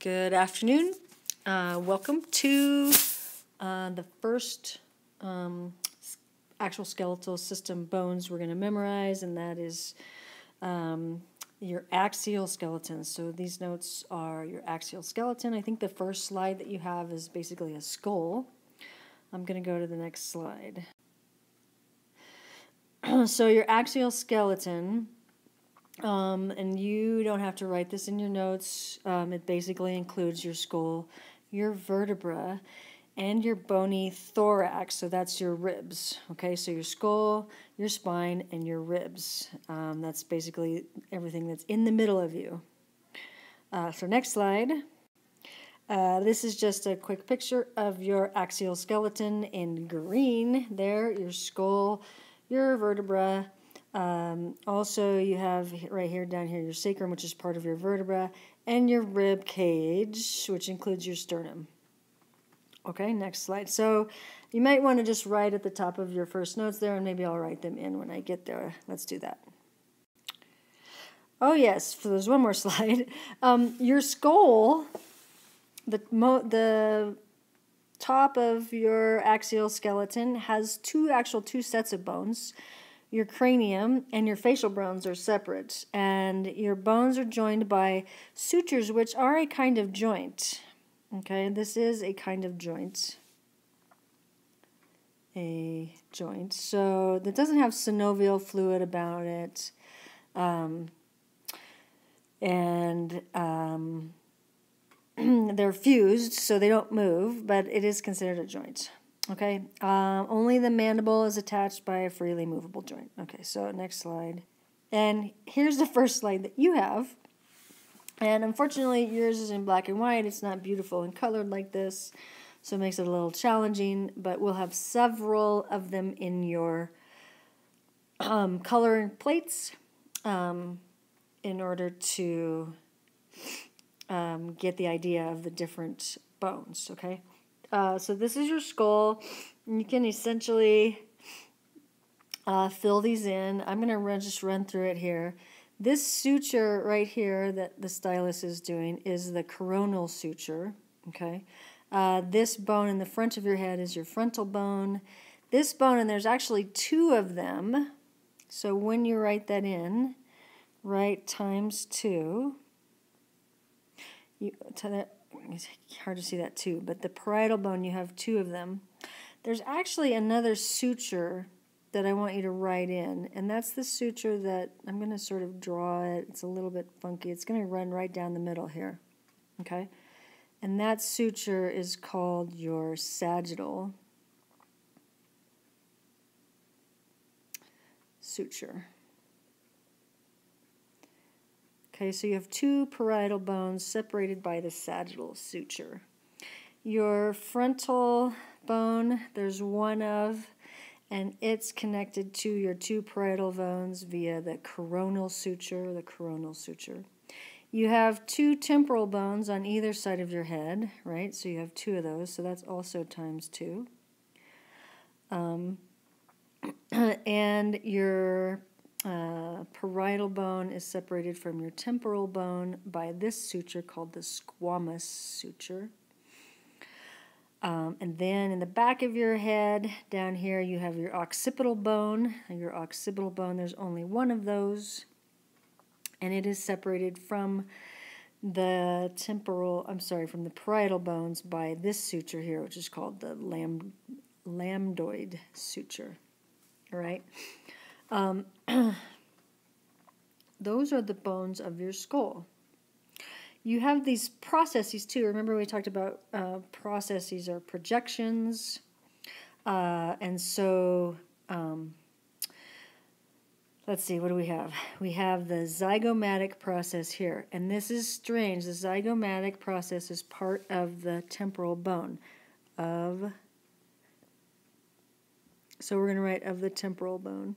Good afternoon. Uh, welcome to uh, the first um, actual skeletal system bones we're going to memorize, and that is um, your axial skeleton. So these notes are your axial skeleton. I think the first slide that you have is basically a skull. I'm going to go to the next slide. so your axial skeleton um, and you don't have to write this in your notes. Um, it basically includes your skull, your vertebra, and your bony thorax. So that's your ribs. Okay, so your skull, your spine, and your ribs. Um, that's basically everything that's in the middle of you. Uh, so, next slide. Uh, this is just a quick picture of your axial skeleton in green. There, your skull, your vertebra, um, also, you have right here down here your sacrum, which is part of your vertebra, and your rib cage, which includes your sternum. Okay, next slide. So you might want to just write at the top of your first notes there, and maybe I'll write them in when I get there. Let's do that. Oh yes, so there's one more slide. Um, your skull, the the top of your axial skeleton has two actual two sets of bones your cranium and your facial bones are separate, and your bones are joined by sutures, which are a kind of joint. Okay, this is a kind of joint. A joint. So that doesn't have synovial fluid about it. Um, and um, they're fused, so they don't move, but it is considered a joint. Okay, um, only the mandible is attached by a freely movable joint. Okay, so next slide. And here's the first slide that you have. And unfortunately, yours is in black and white. It's not beautiful and colored like this, so it makes it a little challenging. But we'll have several of them in your um, color plates um, in order to um, get the idea of the different bones, okay? Uh, so this is your skull. You can essentially uh, fill these in. I'm going to run, just run through it here. This suture right here that the stylus is doing is the coronal suture. Okay. Uh, this bone in the front of your head is your frontal bone. This bone, and there's actually two of them. So when you write that in, write times two. You, to that, it's hard to see that too, but the parietal bone, you have two of them. There's actually another suture that I want you to write in, and that's the suture that I'm going to sort of draw it. It's a little bit funky. It's going to run right down the middle here, okay? And that suture is called your sagittal suture. Okay, so you have two parietal bones separated by the sagittal suture. Your frontal bone, there's one of, and it's connected to your two parietal bones via the coronal suture, the coronal suture. You have two temporal bones on either side of your head, right? So you have two of those, so that's also times two. Um, and your uh, parietal bone is separated from your temporal bone by this suture called the squamous suture. Um, and then in the back of your head, down here, you have your occipital bone. Your occipital bone, there's only one of those, and it is separated from the temporal, I'm sorry, from the parietal bones by this suture here, which is called the lam, lambdoid suture. All right. Um, those are the bones of your skull. You have these processes too. Remember, we talked about uh, processes or projections. Uh, and so, um, let's see, what do we have? We have the zygomatic process here. And this is strange. The zygomatic process is part of the temporal bone of. So we're going to write of the temporal bone.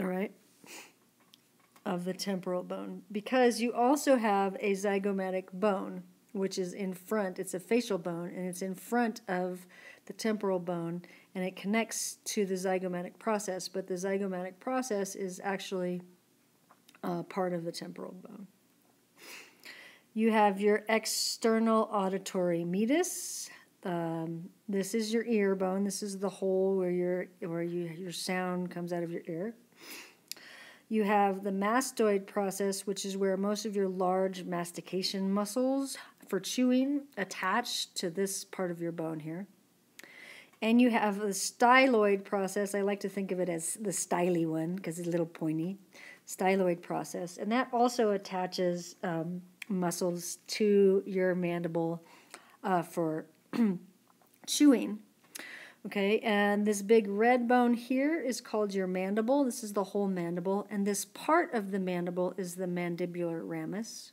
All right, of the temporal bone. Because you also have a zygomatic bone, which is in front, it's a facial bone, and it's in front of the temporal bone, and it connects to the zygomatic process, but the zygomatic process is actually uh, part of the temporal bone. You have your external auditory meatus. Um, this is your ear bone. This is the hole where your where you, your sound comes out of your ear. You have the mastoid process, which is where most of your large mastication muscles for chewing attach to this part of your bone here. And you have the styloid process. I like to think of it as the styly one because it's a little pointy. Styloid process. And that also attaches um, muscles to your mandible uh, for chewing. Okay, and this big red bone here is called your mandible. This is the whole mandible, and this part of the mandible is the mandibular ramus.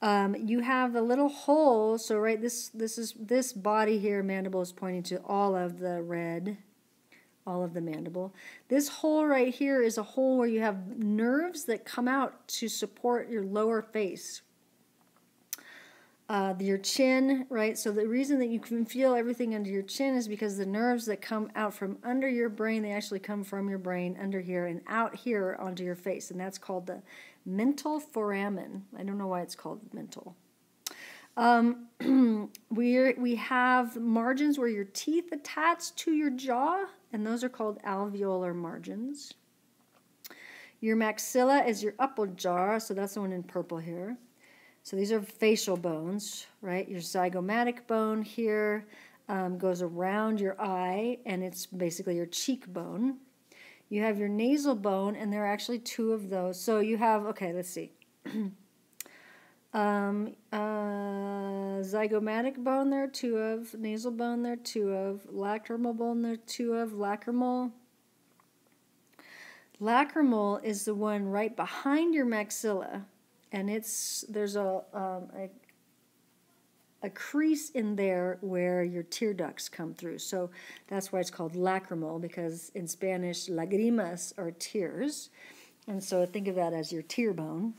Um, you have a little hole, so right, this this is this body here, mandible is pointing to all of the red, all of the mandible. This hole right here is a hole where you have nerves that come out to support your lower face, uh, your chin, right? So the reason that you can feel everything under your chin is because the nerves that come out from under your brain, they actually come from your brain under here and out here onto your face, and that's called the mental foramen. I don't know why it's called mental. Um, we we have margins where your teeth attach to your jaw, and those are called alveolar margins. Your maxilla is your upper jaw, so that's the one in purple here. So these are facial bones, right? Your zygomatic bone here um, goes around your eye, and it's basically your cheekbone. You have your nasal bone, and there are actually two of those. So you have, okay, let's see. um, uh, zygomatic bone, there are two of. Nasal bone, there are two of. Lacrimal bone, there are two of. Lacrimal. Lacrimal is the one right behind your maxilla and it's there's a, um, a a crease in there where your tear ducts come through. So that's why it's called lacrimal because in Spanish lagrimas are tears. And so think of that as your tear bone,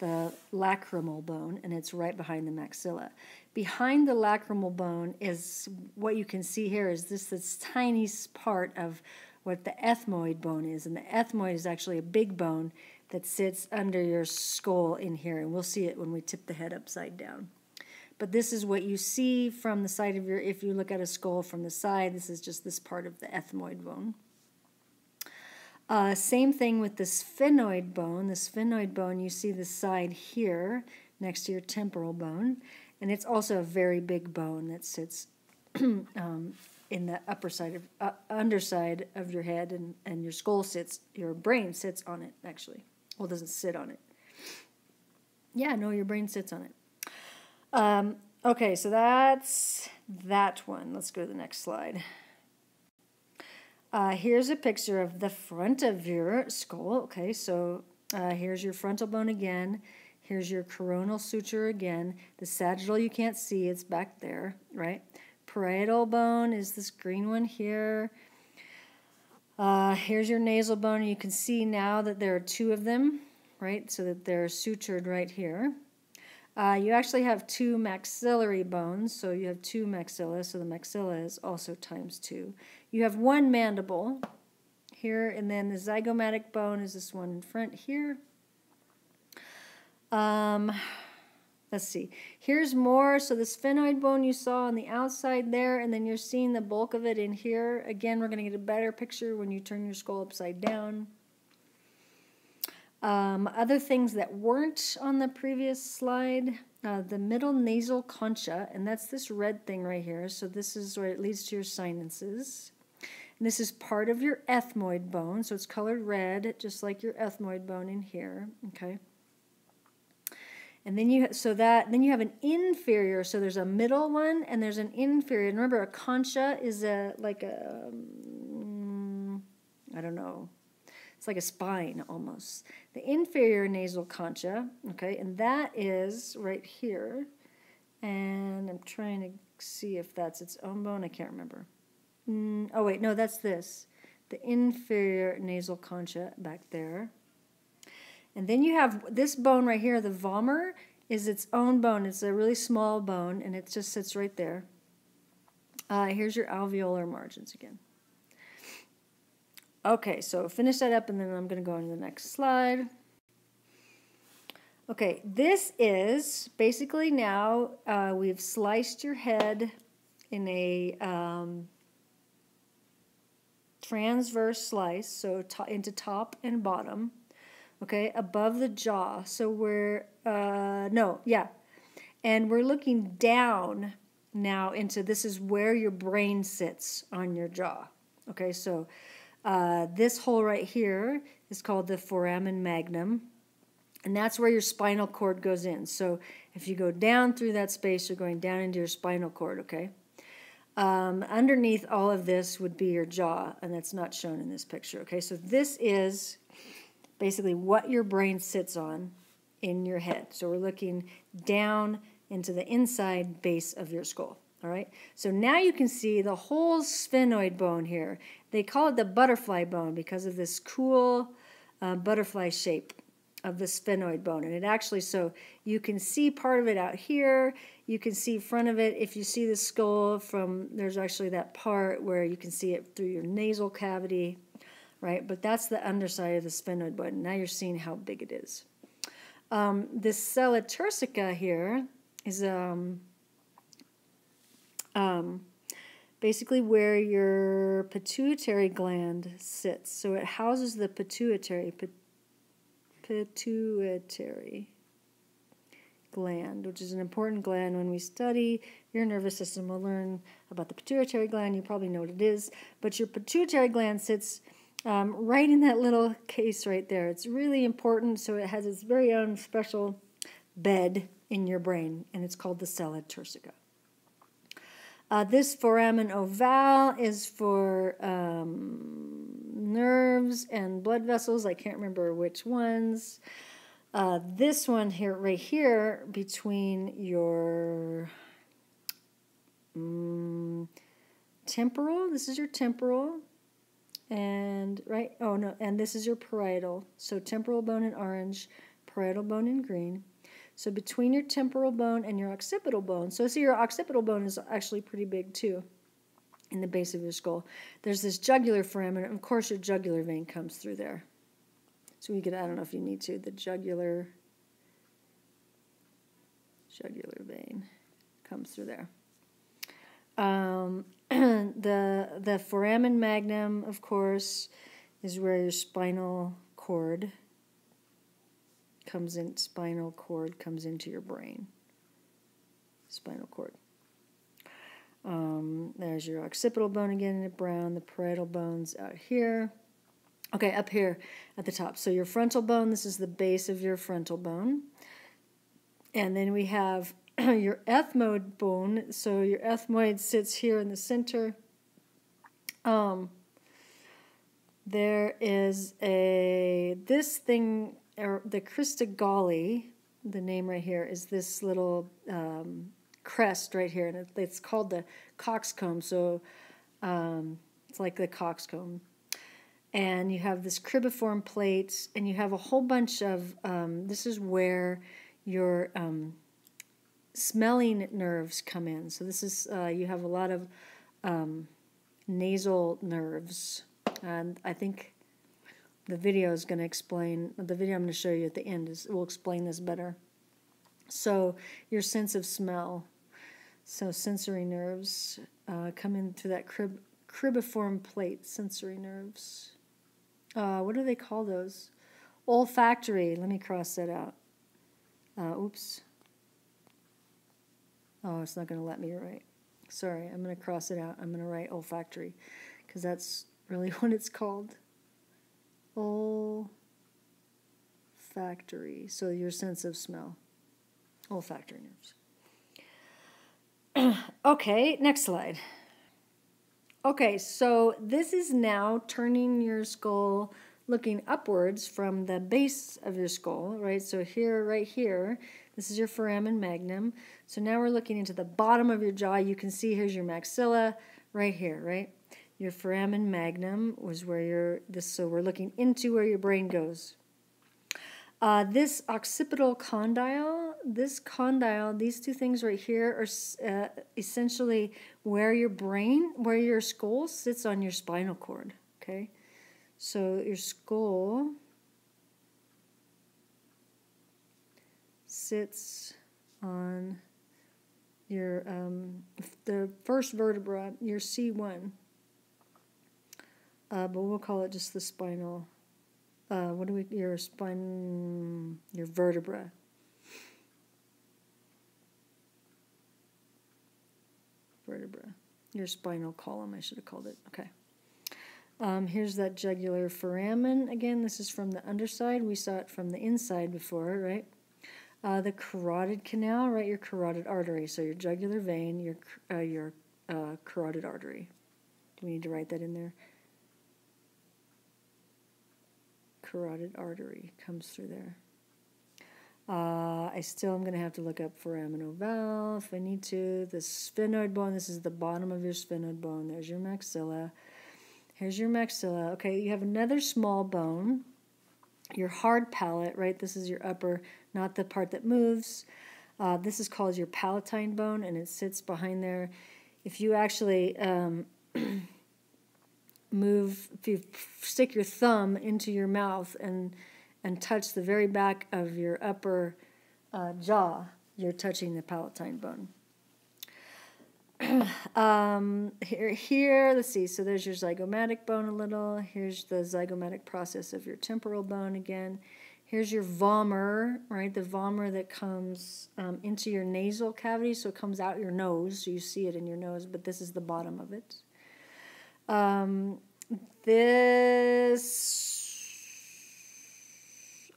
the lacrimal bone, and it's right behind the maxilla. Behind the lacrimal bone is what you can see here is this this tiny part of what the ethmoid bone is. And the ethmoid is actually a big bone that sits under your skull in here, and we'll see it when we tip the head upside down. But this is what you see from the side of your, if you look at a skull from the side, this is just this part of the ethmoid bone. Uh, same thing with the sphenoid bone. The sphenoid bone, you see the side here next to your temporal bone, and it's also a very big bone that sits um, in the upper side of uh, underside of your head, and, and your skull sits, your brain sits on it actually. Well, it doesn't sit on it. Yeah, no, your brain sits on it. Um, okay, so that's that one. Let's go to the next slide. Uh, here's a picture of the front of your skull. Okay, so uh, here's your frontal bone again. Here's your coronal suture again. The sagittal you can't see, it's back there, right? Parietal bone is this green one here. Uh, here's your nasal bone. You can see now that there are two of them, right? So that they're sutured right here. Uh, you actually have two maxillary bones, so you have two maxilla, so the maxilla is also times two. You have one mandible here, and then the zygomatic bone is this one in front here. Um, Let's see. Here's more. So the sphenoid bone you saw on the outside there, and then you're seeing the bulk of it in here. Again, we're going to get a better picture when you turn your skull upside down. Um, other things that weren't on the previous slide, uh, the middle nasal concha, and that's this red thing right here. So this is where it leads to your sinuses. And this is part of your ethmoid bone, so it's colored red, just like your ethmoid bone in here. Okay. And then you so that then you have an inferior. So there's a middle one and there's an inferior. And remember, a concha is a like a um, I don't know. It's like a spine almost. The inferior nasal concha, okay, and that is right here. And I'm trying to see if that's its own bone. I can't remember. Mm, oh wait, no, that's this. The inferior nasal concha back there. And then you have this bone right here, the vomer, is its own bone. It's a really small bone, and it just sits right there. Uh, here's your alveolar margins again. Okay, so finish that up, and then I'm going to go on to the next slide. Okay, this is basically now uh, we've sliced your head in a um, transverse slice, so to into top and bottom, okay, above the jaw. So we're, uh, no, yeah. And we're looking down now into this is where your brain sits on your jaw. Okay, so uh, this hole right here is called the foramen magnum, and that's where your spinal cord goes in. So if you go down through that space, you're going down into your spinal cord, okay? Um, underneath all of this would be your jaw, and that's not shown in this picture, okay? So this is basically what your brain sits on in your head. So we're looking down into the inside base of your skull. All right, so now you can see the whole sphenoid bone here. They call it the butterfly bone because of this cool uh, butterfly shape of the sphenoid bone. And it actually, so you can see part of it out here. You can see front of it. If you see the skull from, there's actually that part where you can see it through your nasal cavity, right? But that's the underside of the sphenoid bone. Now you're seeing how big it is. Um, this sella turcica here is um, um, basically where your pituitary gland sits. So it houses the pituitary, pituitary gland, which is an important gland when we study your nervous system. We'll learn about the pituitary gland. You probably know what it is, but your pituitary gland sits um, right in that little case right there. It's really important, so it has its very own special bed in your brain, and it's called the sella turcica. Uh, this foramen ovale is for um, nerves and blood vessels. I can't remember which ones. Uh, this one here, right here, between your um, temporal, this is your temporal, and right, oh no, and this is your parietal. So temporal bone in orange, parietal bone in green. So between your temporal bone and your occipital bone, so see your occipital bone is actually pretty big too in the base of your skull. There's this jugular foramen, of course your jugular vein comes through there. So we could, I don't know if you need to, the jugular, jugular vein comes through there. Um, the, the foramen magnum, of course, is where your spinal cord comes in, spinal cord comes into your brain. Spinal cord. Um, there's your occipital bone again in the brown, the parietal bones out here. Okay, up here at the top. So your frontal bone, this is the base of your frontal bone. And then we have your ethmoid bone. So your ethmoid sits here in the center. Um, there is a, this thing or the crista galli, the name right here, is this little um, crest right here, and it's called the coxcomb. So um, it's like the coxcomb. And you have this cribriform plate, and you have a whole bunch of, um, this is where your um, smelling nerves come in. So this is, uh, you have a lot of um, nasal nerves. And I think the video is going to explain, the video I'm going to show you at the end is will explain this better. So your sense of smell, so sensory nerves uh, come in through that crib, cribriform plate, sensory nerves. Uh, what do they call those? Olfactory, let me cross that out. Uh, oops. Oh, it's not going to let me write. Sorry, I'm going to cross it out. I'm going to write olfactory because that's really what it's called olfactory, so your sense of smell, olfactory nerves. okay, next slide. Okay, so this is now turning your skull looking upwards from the base of your skull, right? So here, right here, this is your foramen magnum. So now we're looking into the bottom of your jaw. You can see here's your maxilla right here, right? Your foramen magnum was where your this. So we're looking into where your brain goes. Uh, this occipital condyle, this condyle, these two things right here are uh, essentially where your brain, where your skull sits on your spinal cord. Okay, so your skull sits on your um, the first vertebra, your C1. Uh, but we'll call it just the spinal. Uh, what do we? Your spine, your vertebra. Vertebra, your spinal column. I should have called it. Okay. Um, here's that jugular foramen again. This is from the underside. We saw it from the inside before, right? Uh, the carotid canal, right? Your carotid artery. So your jugular vein, your uh, your uh, carotid artery. Do we need to write that in there? Carotid artery comes through there. Uh, I still am going to have to look up foramen ovale if I need to. The sphenoid bone, this is the bottom of your sphenoid bone. There's your maxilla. Here's your maxilla. Okay, you have another small bone your hard palate, right? This is your upper, not the part that moves. Uh, this is called your palatine bone, and it sits behind there. If you actually um, move, if you stick your thumb into your mouth and and touch the very back of your upper uh, jaw, you're touching the palatine bone. um, here, here, let's see. So there's your zygomatic bone a little. Here's the zygomatic process of your temporal bone again. Here's your vomer, right? The vomer that comes um, into your nasal cavity, so it comes out your nose. So you see it in your nose, but this is the bottom of it. Um, this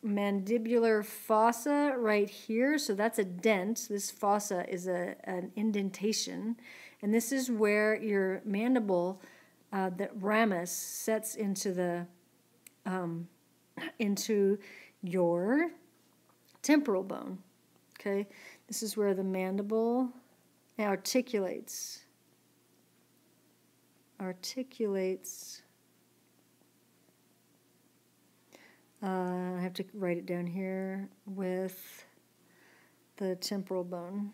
mandibular fossa right here. So that's a dent. This fossa is a, an indentation. And this is where your mandible, uh, the ramus, sets into the um, into your temporal bone. Okay, this is where the mandible articulates. Articulates Uh, I have to write it down here with the temporal bone.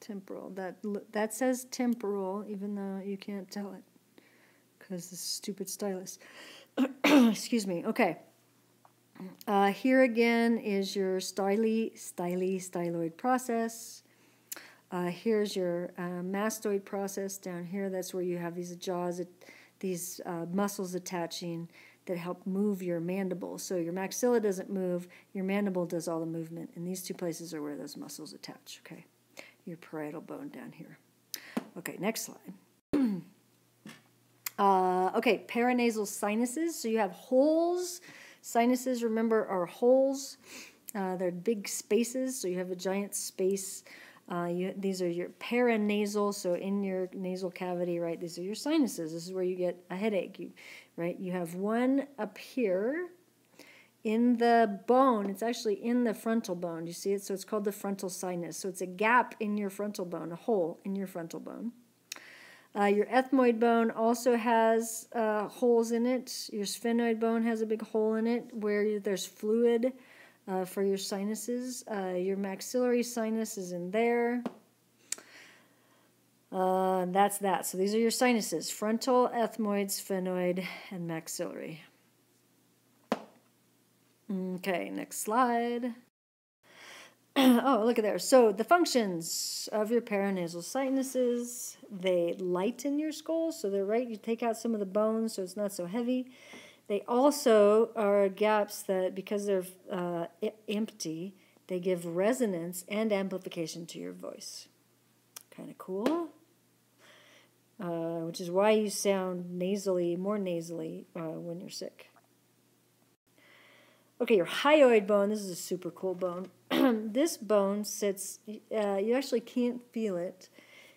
Temporal. That that says temporal, even though you can't tell it because the stupid stylus. Excuse me. Okay. Uh, here again is your styly, styly, styloid process. Uh, here's your uh, mastoid process down here. That's where you have these jaws, these uh, muscles attaching that help move your mandible. So your maxilla doesn't move, your mandible does all the movement, and these two places are where those muscles attach, okay? Your parietal bone down here. Okay, next slide. uh, okay, paranasal sinuses. So you have holes. Sinuses, remember, are holes. Uh, they're big spaces, so you have a giant space. Uh, you, these are your paranasal, so in your nasal cavity, right? These are your sinuses. This is where you get a headache. You right? You have one up here in the bone. It's actually in the frontal bone. You see it? So it's called the frontal sinus. So it's a gap in your frontal bone, a hole in your frontal bone. Uh, your ethmoid bone also has uh, holes in it. Your sphenoid bone has a big hole in it where there's fluid uh, for your sinuses. Uh, your maxillary sinus is in there. Uh, that's that. So these are your sinuses frontal, ethmoid, sphenoid, and maxillary. Okay, next slide. oh, look at there. So the functions of your paranasal sinuses, they lighten your skull. So they're right, you take out some of the bones so it's not so heavy. They also are gaps that, because they're uh, empty, they give resonance and amplification to your voice. Kind of cool uh, which is why you sound nasally, more nasally uh, when you're sick. Okay, your hyoid bone, this is a super cool bone. this bone sits, uh, you actually can't feel it.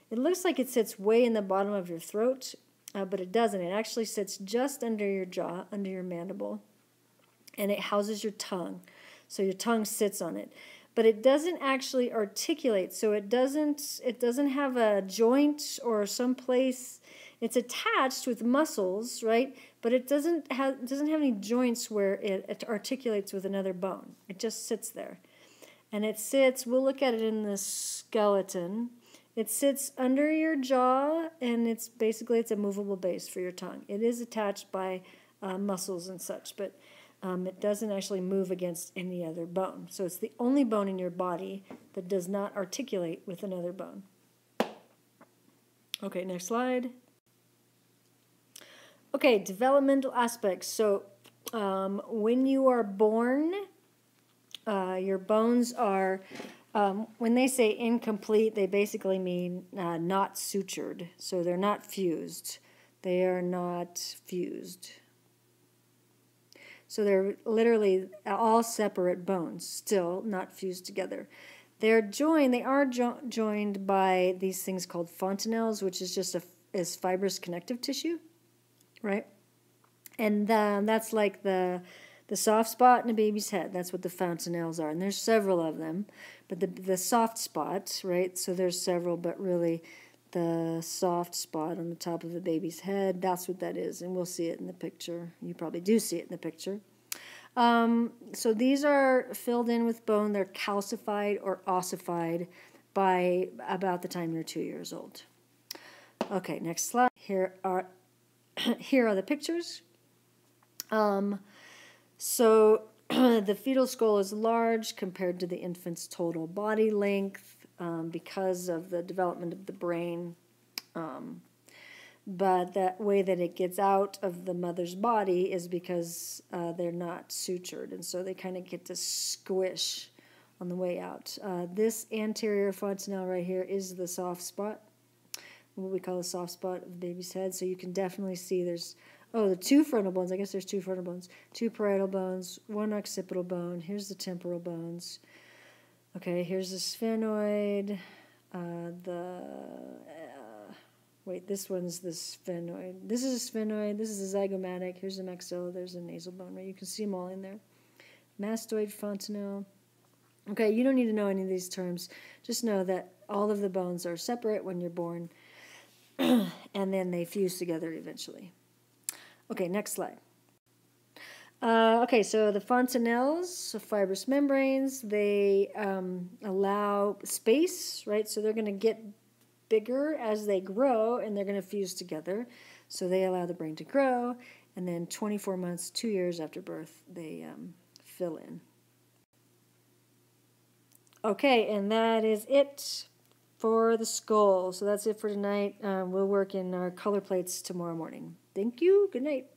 It looks like it sits way in the bottom of your throat, uh, but it doesn't. It actually sits just under your jaw, under your mandible, and it houses your tongue. So your tongue sits on it but it doesn't actually articulate. So it doesn't it doesn't have a joint or some place. It's attached with muscles, right? But it doesn't have doesn't have any joints where it, it articulates with another bone. It just sits there, and it sits. We'll look at it in the skeleton. It sits under your jaw, and it's basically it's a movable base for your tongue. It is attached by uh, muscles and such, but Um, it doesn't actually move against any other bone. So it's the only bone in your body that does not articulate with another bone. Okay, next slide. Okay, developmental aspects. So um, when you are born, uh, your bones are, um, when they say incomplete, they basically mean uh, not sutured. So they're not fused. They are not fused. So they're literally all separate bones, still not fused together. They're joined, they are jo joined by these things called fontanelles, which is just a is fibrous connective tissue, right? And that's like the the soft spot in a baby's head. That's what the fontanelles are, and there's several of them. But the the soft spots, right? So there's several, but really, the soft spot on the top of the baby's head. That's what that is, and we'll see it in the picture. You probably do see it in the picture. Um, so these are filled in with bone. They're calcified or ossified by about the time you're two years old. Okay, next slide. Here are here are the pictures. Um, so the fetal skull is large compared to the infant's total body length um, because of the development of the brain. Um, but that way that it gets out of the mother's body is because uh, they're not sutured, and so they kind of get to squish on the way out. Uh, this anterior fontanelle right here is the soft spot, what we call the soft spot of the baby's head. So you can definitely see there's oh the two frontal bones. I guess there's two frontal bones, two parietal bones, one occipital bone. Here's the temporal bones. Okay, here's the sphenoid, uh, the uh, wait, this one's the sphenoid. This is a sphenoid. This is a zygomatic. Here's the maxilla. There's a nasal bone. Right, you can see them all in there. Mastoid, fontanelle. Okay, you don't need to know any of these terms. Just know that all of the bones are separate when you're born, and then they fuse together eventually. Okay, next slide. Uh, okay, so the fontanelles, so fibrous membranes, they um, allow space, right? So they're going to get bigger as they grow and they're going to fuse together. So they allow the brain to grow, and then 24 months, two years after birth, they um, fill in. Okay, and that is it for the skull. So that's it for tonight. Um, we'll work in our color plates tomorrow morning. Thank you. Good night.